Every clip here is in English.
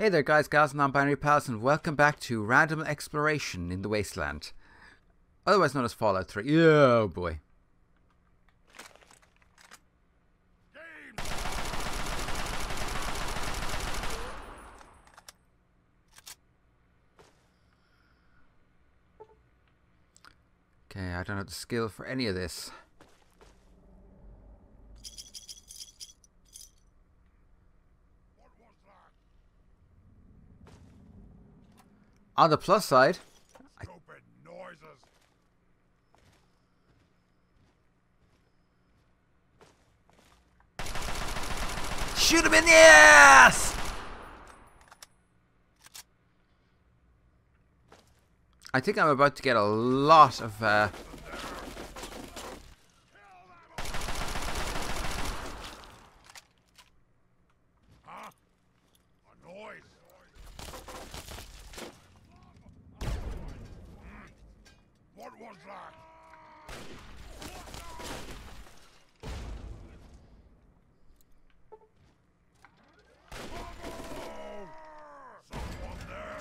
Hey there guys, gals and non-binary pals and welcome back to Random Exploration in the Wasteland. Otherwise known as Fallout 3. Yeah, oh boy. Okay, I don't have the skill for any of this. On the plus side, noises. shoot him in the ass! I think I'm about to get a lot of uh, Huh? A noise. What was that? Oh, someone there.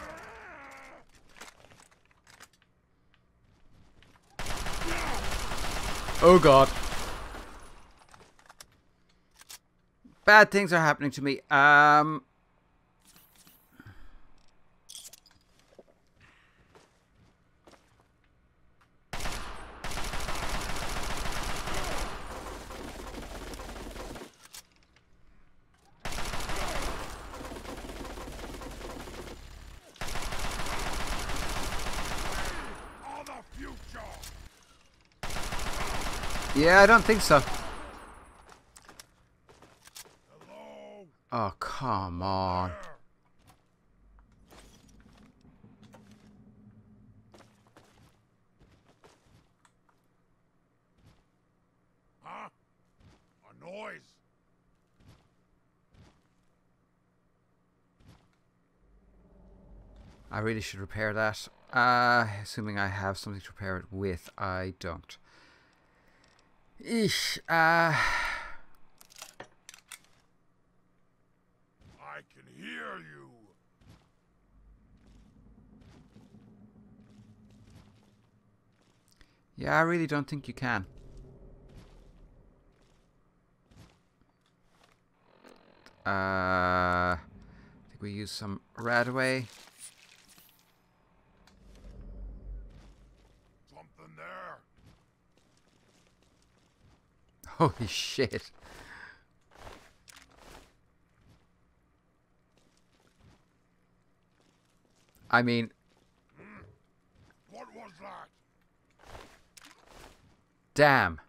Oh god. Bad things are happening to me. Um All the future. Yeah, I don't think so. Hello. Oh, come on. A noise. I really should repair that. Uh, assuming I have something to repair it with. I don't. Eesh. Uh, I can hear you. yeah, I really don't think you can. Uh, I think we use some Radaway. Something there. Holy shit. I mean, What was that? damn.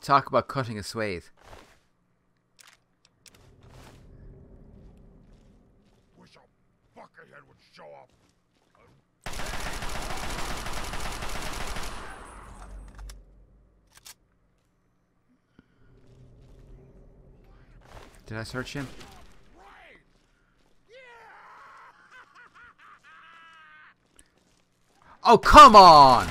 Talk about cutting a swathe. Wish a buckethead would show up. Did I search him? Oh, come on!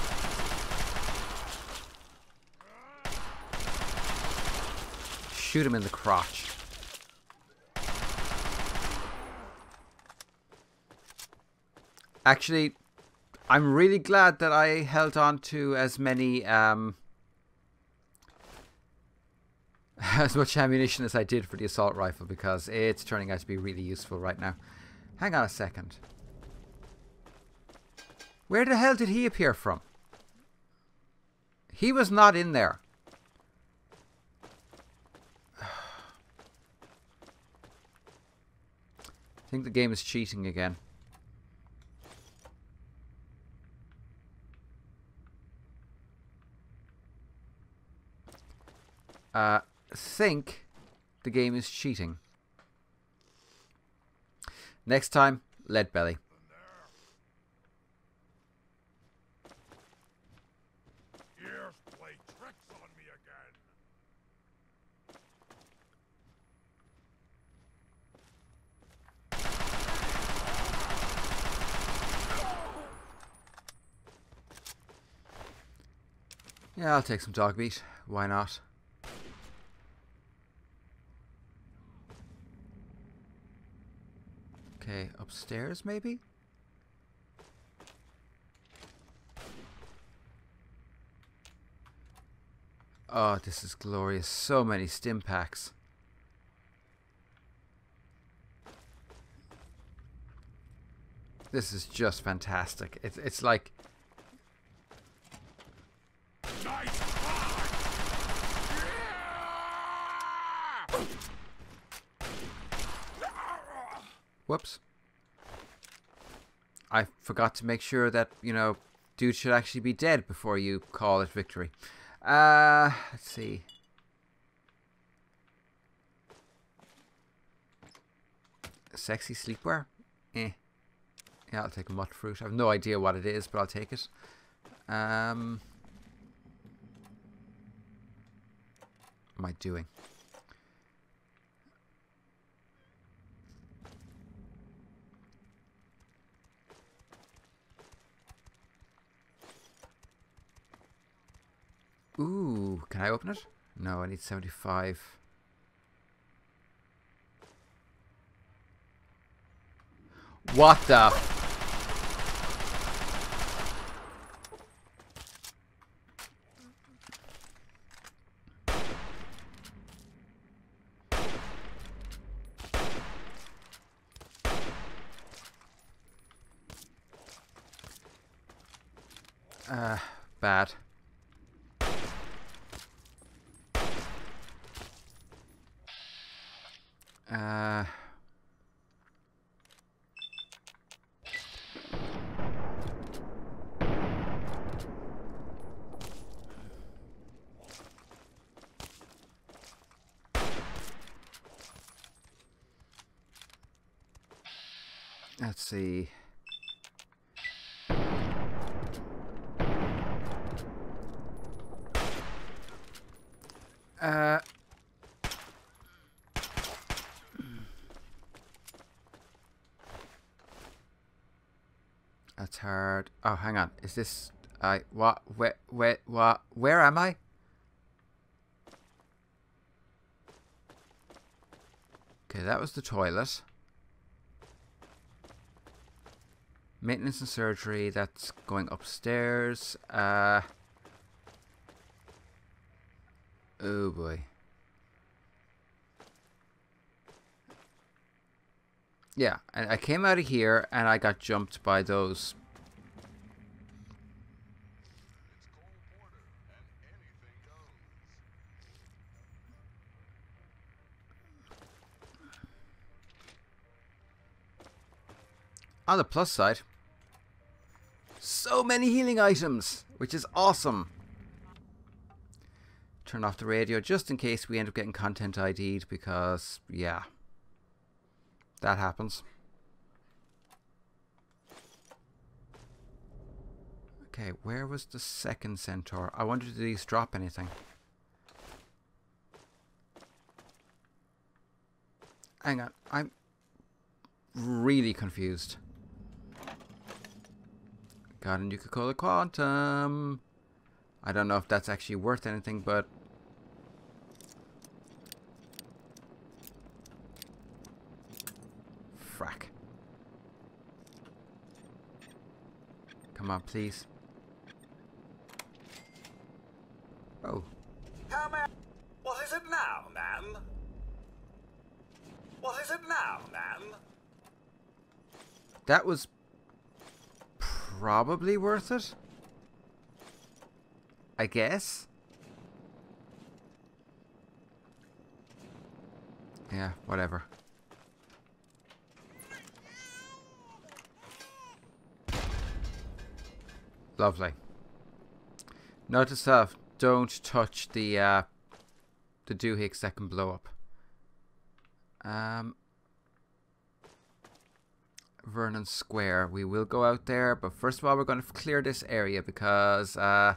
Shoot him in the crotch. Actually, I'm really glad that I held on to as many, um, as much ammunition as I did for the assault rifle because it's turning out to be really useful right now. Hang on a second. Where the hell did he appear from? He was not in there. I think the game is cheating again. Uh, think the game is cheating. Next time, lead belly. Ears play tricks on me again. Yeah, I'll take some dog meat. Why not? Okay, upstairs maybe? Oh, this is glorious. So many stim packs. This is just fantastic. It's it's like Nice whoops. I forgot to make sure that, you know, dude should actually be dead before you call it victory. Uh, let's see. Sexy sleepwear? Eh. Yeah, I'll take a mut fruit. I have no idea what it is, but I'll take it. Um, what am I doing? Ooh, can I open it? No, I need 75. What the? Uh, bad. Uh, let's see. Uh, That's hard. Oh, hang on. Is this... I... What? Where... Where... What? Where am I? Okay, that was the toilet. Maintenance and surgery. That's going upstairs. Uh... Oh, boy. Yeah, and I came out of here and I got jumped by those. On the plus side, so many healing items, which is awesome. Turn off the radio just in case we end up getting content ID'd because, yeah. That happens. Okay, where was the second centaur? I wonder did these drop anything? Hang on, I'm really confused. Got a Nuka-Cola Quantum. I don't know if that's actually worth anything, but Frack. Come on, please. Oh. How may What is it now, ma'am? What is it now, ma'am? That was probably worth it. I guess. Yeah, whatever. Lovely. Note to don't touch the uh, the doohicks that can blow up. Um, Vernon Square. We will go out there, but first of all, we're going to clear this area because uh,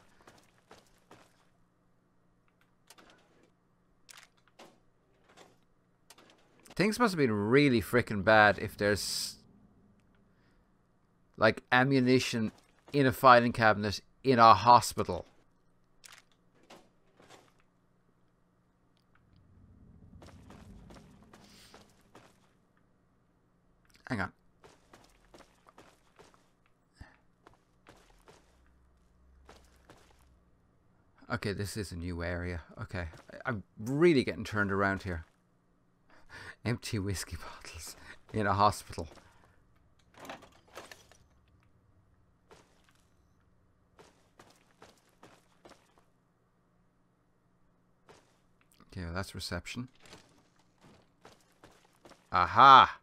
things must have been really freaking bad if there's like ammunition in a filing cabinet in a hospital. Hang on. Okay, this is a new area. Okay, I'm really getting turned around here. Empty whiskey bottles in a hospital. Okay, well, that's reception. Aha!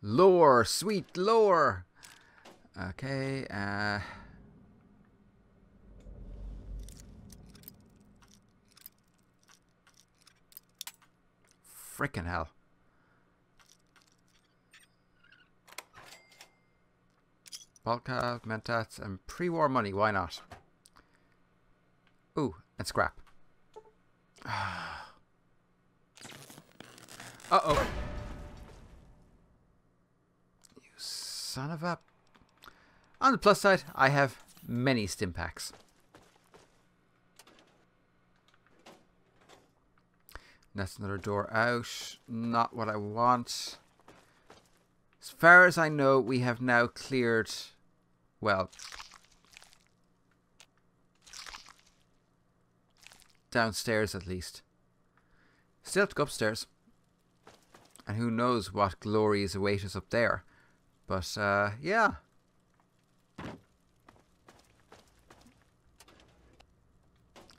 Lore, sweet lore. Okay, uh Frickin' hell. Balka, Mentats, and pre-war money, why not? Ooh, and scrap. Uh-oh. You son of a... On the plus side, I have many stim packs. That's another door out. Not what I want. As far as I know, we have now cleared... Well... Downstairs, at least. Still have to go upstairs. And who knows what glories await us up there. But, uh, yeah.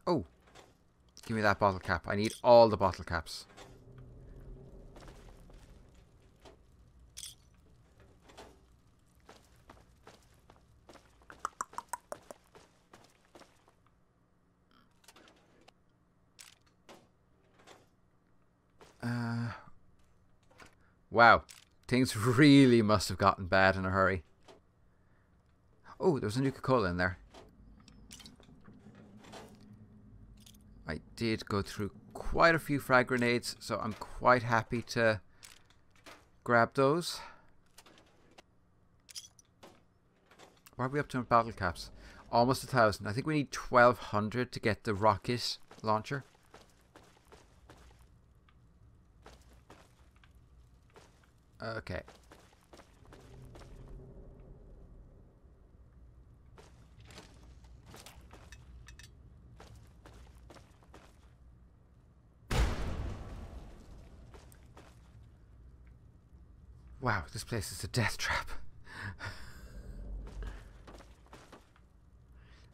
Oh. Give me that bottle cap. I need all the bottle caps. Uh, wow. Things really must have gotten bad in a hurry. Oh, there was a Nuka-Cola in there. I did go through quite a few frag grenades, so I'm quite happy to grab those. What are we up to in bottle caps? Almost a thousand. I think we need 1200 to get the rocket launcher. Okay. Wow, this place is a death trap.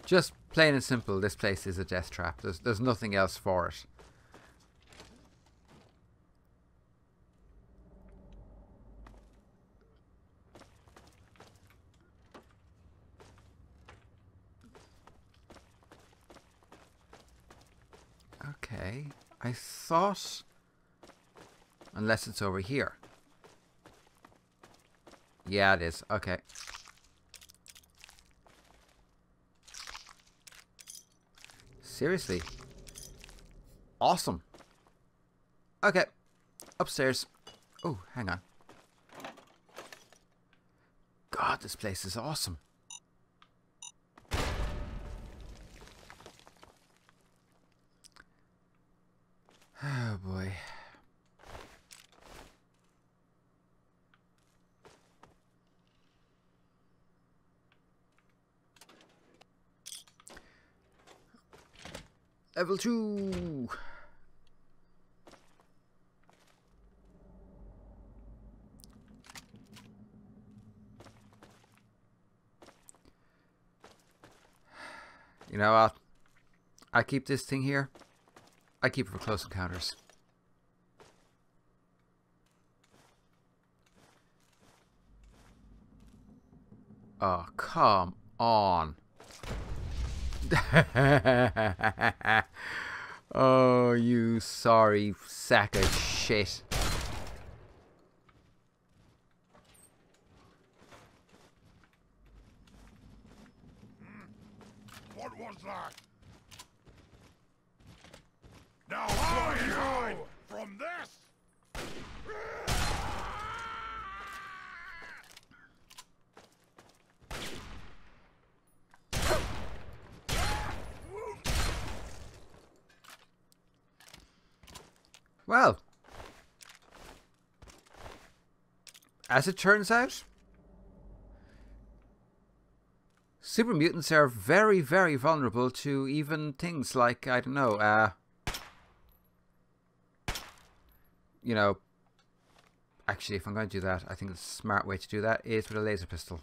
Just plain and simple, this place is a death trap. There's there's nothing else for it. Okay, I thought... Unless it's over here. Yeah, it is. Okay. Seriously. Awesome. Okay. Upstairs. Oh, hang on. God, this place is awesome. Oh boy. Level 2! You know what? I keep this thing here. I keep it for close encounters. Oh, come on. oh, you sorry sack of shit. What was that? Now fly hide from this! Well, as it turns out, super mutants are very, very vulnerable to even things like, I don't know, uh, you know, actually, if I'm going to do that, I think the smart way to do that is with a laser pistol.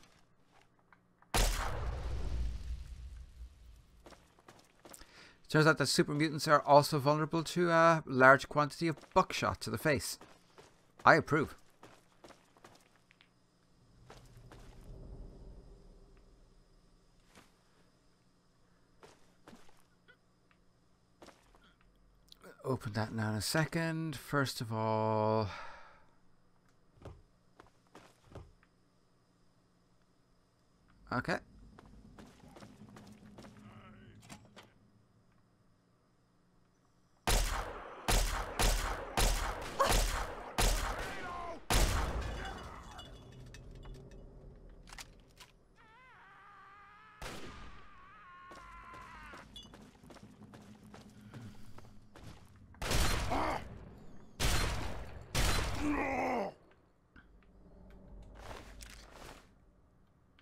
Turns out that super mutants are also vulnerable to a large quantity of buckshot to the face. I approve. Open that now in a second. First of all... Okay.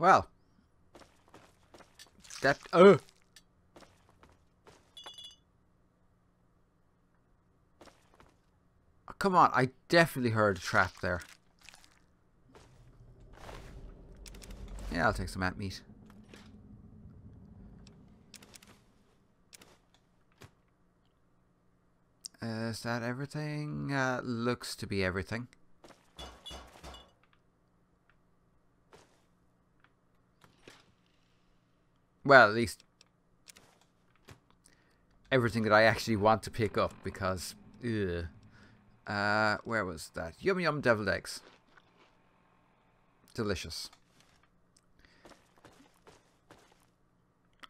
Well. That... Oh! Come on, I definitely heard a trap there. Yeah, I'll take some ant meat. Uh, is that everything? Uh, looks to be everything. Well, at least everything that I actually want to pick up because, ugh. Uh, where was that? Yum yum deviled eggs. Delicious.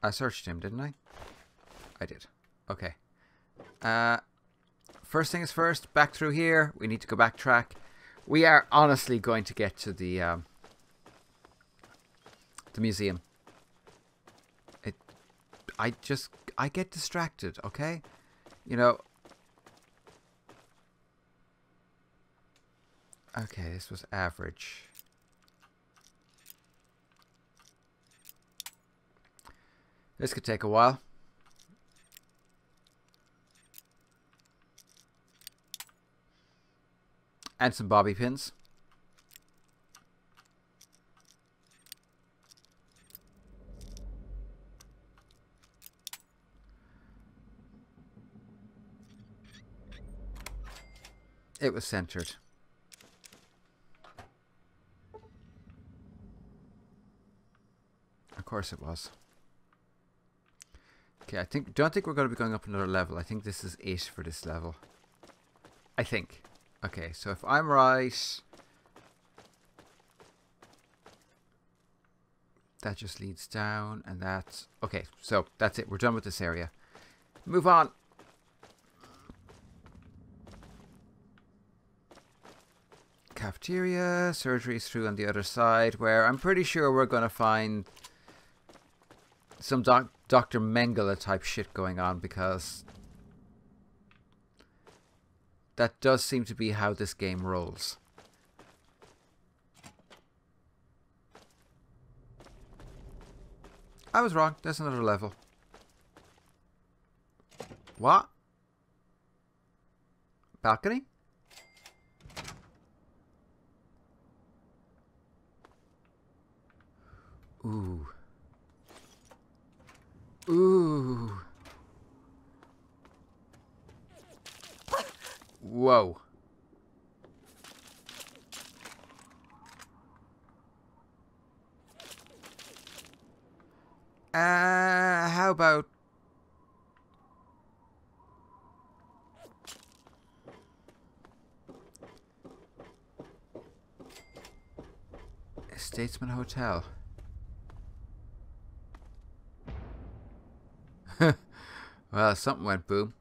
I searched him, didn't I? I did. Okay. Uh, first things first, back through here. We need to go backtrack. We are honestly going to get to the um, the museum. I just, I get distracted, okay? You know. Okay, this was average. This could take a while. And some bobby pins. It was centered. Of course it was. Okay, I think don't think we're going to be going up another level. I think this is it for this level. I think. Okay, so if I'm right... That just leads down, and that's... Okay, so that's it. We're done with this area. Move on. Cafeteria, surgery through on the other side, where I'm pretty sure we're going to find some doc Dr. Mengele type shit going on because that does seem to be how this game rolls. I was wrong. There's another level. What? Balcony? Ooh. Ooh. Whoa. Uh, how about... Statesman Hotel. Well, something went boom.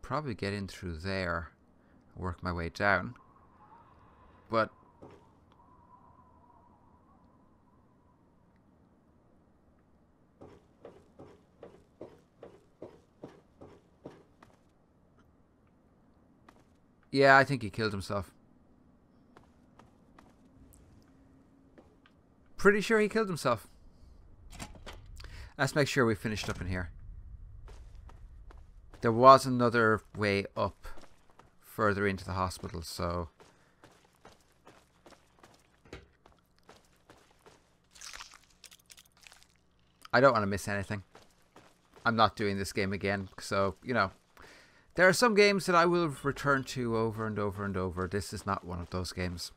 Probably get in through there. Work my way down. But... Yeah, I think he killed himself. pretty sure he killed himself. Let's make sure we finished up in here. There was another way up further into the hospital, so... I don't want to miss anything. I'm not doing this game again, so, you know. There are some games that I will return to over and over and over. This is not one of those games.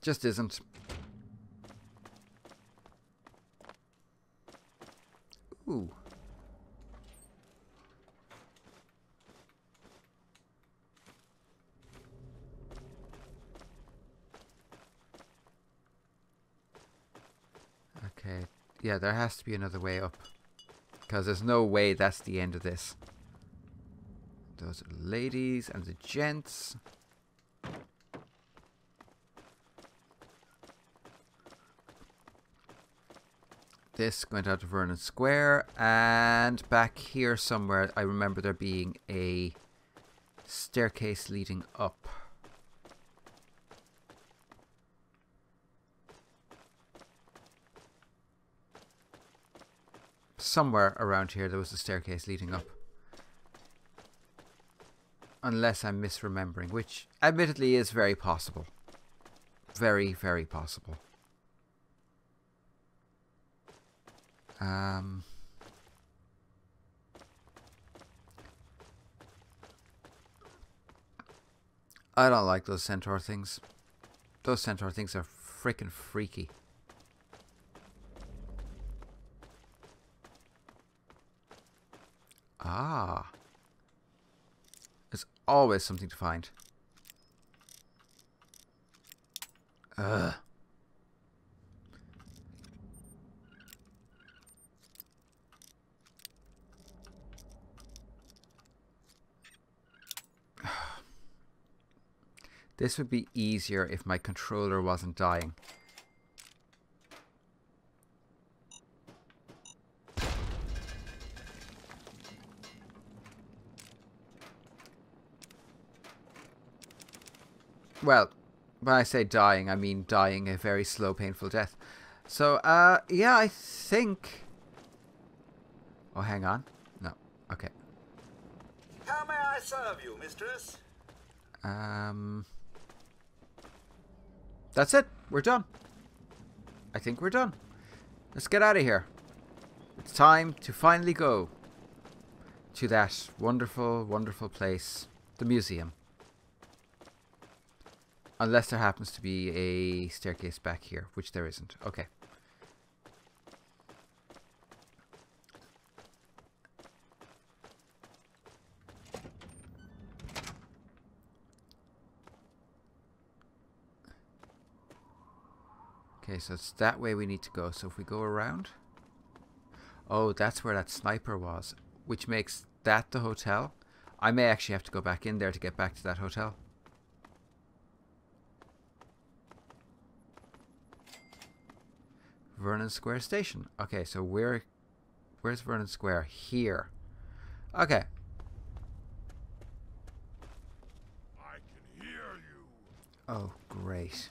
Just isn't. Ooh. Okay. Yeah, there has to be another way up. Because there's no way that's the end of this. Those ladies and the gents. This went out to Vernon Square. And back here somewhere, I remember there being a staircase leading up. Somewhere around here there was a staircase leading up. Unless I'm misremembering, which admittedly is very possible. Very, very possible. Um... I don't like those centaur things. Those centaur things are freaking freaky. Ah. There's always something to find. Ugh. This would be easier if my controller wasn't dying. Well, when I say dying, I mean dying a very slow, painful death. So, uh, yeah, I think... Oh, hang on. No. Okay. How may I serve you, mistress? Um... That's it. We're done. I think we're done. Let's get out of here. It's time to finally go to that wonderful, wonderful place, the museum. Unless there happens to be a staircase back here, which there isn't. Okay. Okay, so it's that way we need to go. So if we go around... Oh, that's where that sniper was. Which makes that the hotel. I may actually have to go back in there to get back to that hotel. Vernon Square Station. Okay, so where... Where's Vernon Square? Here. Okay. I can hear you. Oh, great.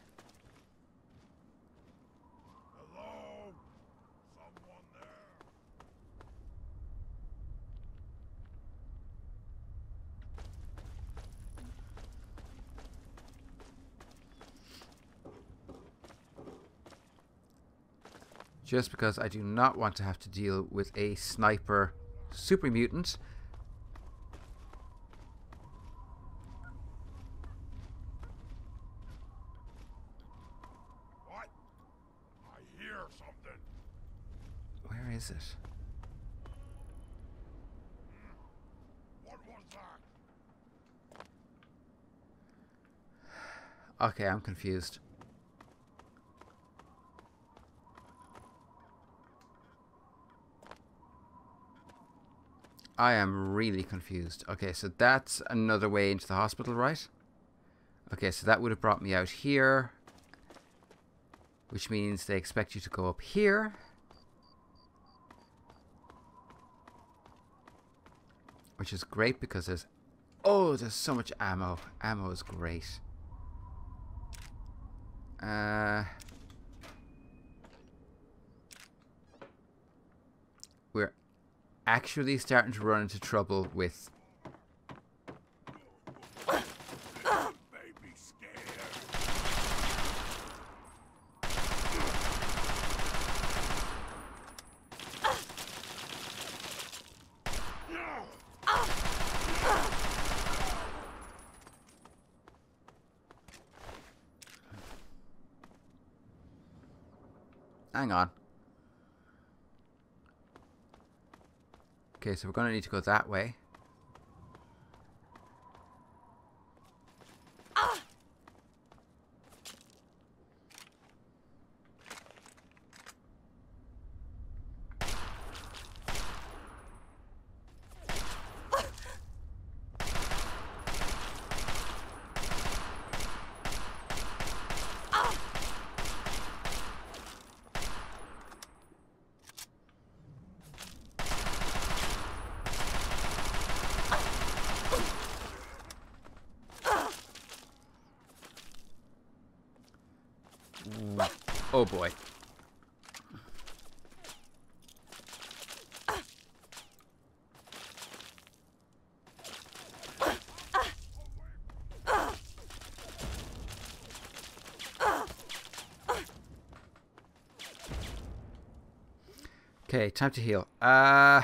Hello? Someone there? Just because I do not want to have to deal with a sniper super mutant. What? I hear something. Where is it? What was that? Okay, I'm confused. I am really confused. Okay, so that's another way into the hospital, right? Okay, so that would have brought me out here. Which means they expect you to go up here. Which is great because there's... Oh, there's so much ammo. Ammo is great. Uh, actually starting to run into trouble with Hang on. Okay, so we're going to need to go that way. Oh boy. Okay, time to heal. Uh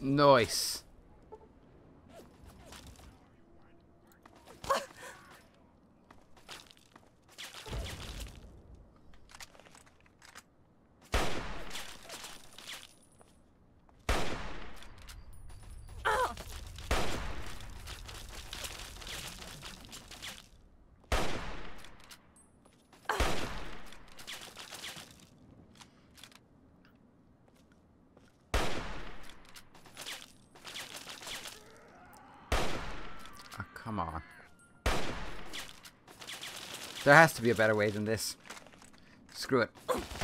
Nice. Oh, come on. There has to be a better way than this. Screw it.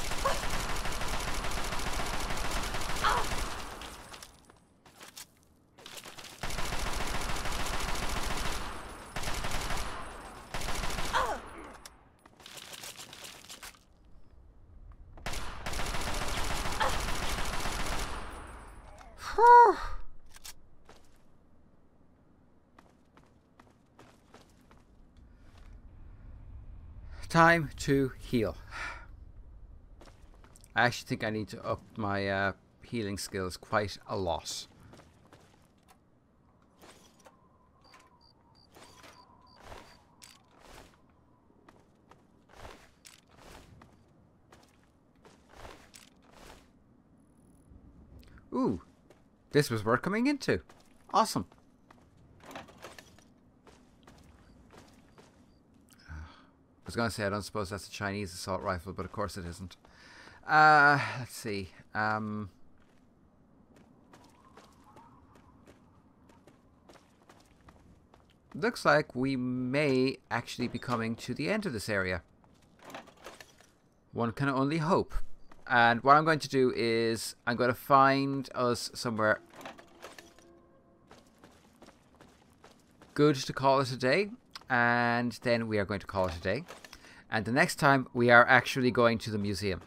Time to heal. I actually think I need to up my uh, healing skills quite a lot. Ooh, this was worth coming into. Awesome. Was going to say, I don't suppose that's a Chinese assault rifle, but of course it isn't. Uh, let's see. Um, looks like we may actually be coming to the end of this area. One can only hope. And what I'm going to do is I'm going to find us somewhere good to call it a day. And then we are going to call it a day. And the next time we are actually going to the museum.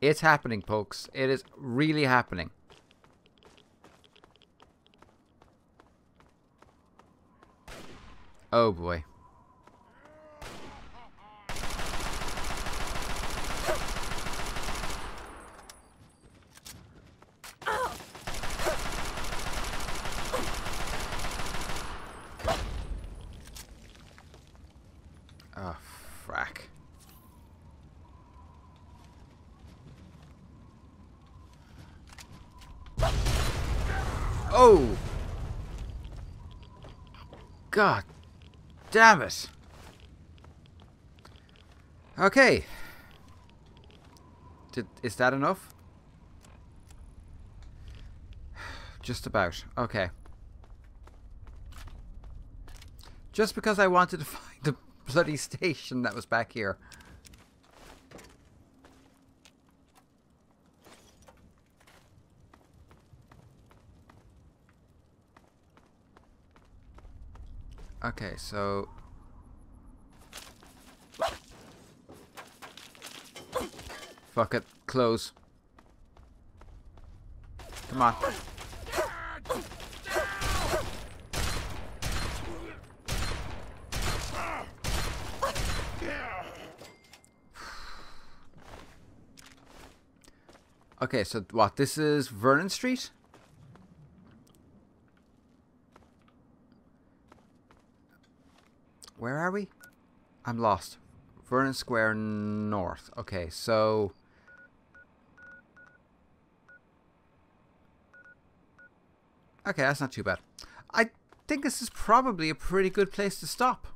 It's happening, folks. It is really happening. Oh boy. Oh, frack. Oh! God damn it. Okay. Did, is that enough? just about. Okay. Just because I wanted to bloody station that was back here. Okay, so... Fuck it. Close. Come on. Okay, so what? This is Vernon Street? Where are we? I'm lost. Vernon Square North. Okay, so... Okay, that's not too bad. I think this is probably a pretty good place to stop.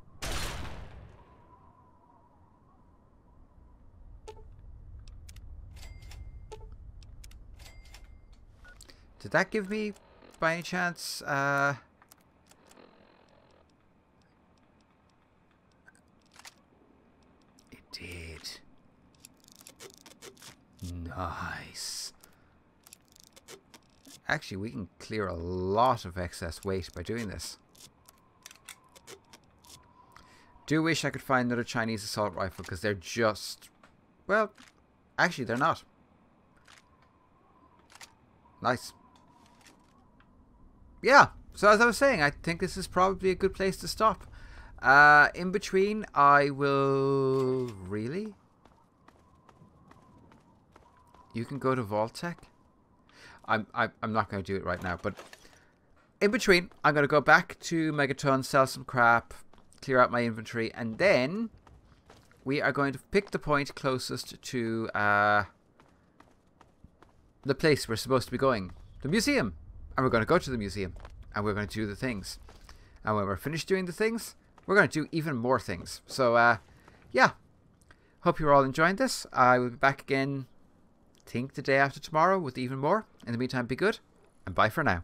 That give me, by any chance, uh... It did. Nice. Actually, we can clear a lot of excess weight by doing this. Do wish I could find another Chinese assault rifle because they're just... Well, actually they're not. Nice yeah, so as I was saying, I think this is probably a good place to stop. Uh, in between, I will... Really? You can go to Vault-Tec? I'm, I'm, I'm not going to do it right now, but... In between, I'm going to go back to Megaton, sell some crap, clear out my inventory, and then... We are going to pick the point closest to uh, the place we're supposed to be going. The museum and we're going to go to the museum and we're going to do the things. And when we're finished doing the things, we're going to do even more things. So, uh, yeah. Hope you're all enjoying this. I will be back again, think the day after tomorrow with even more. In the meantime, be good and bye for now.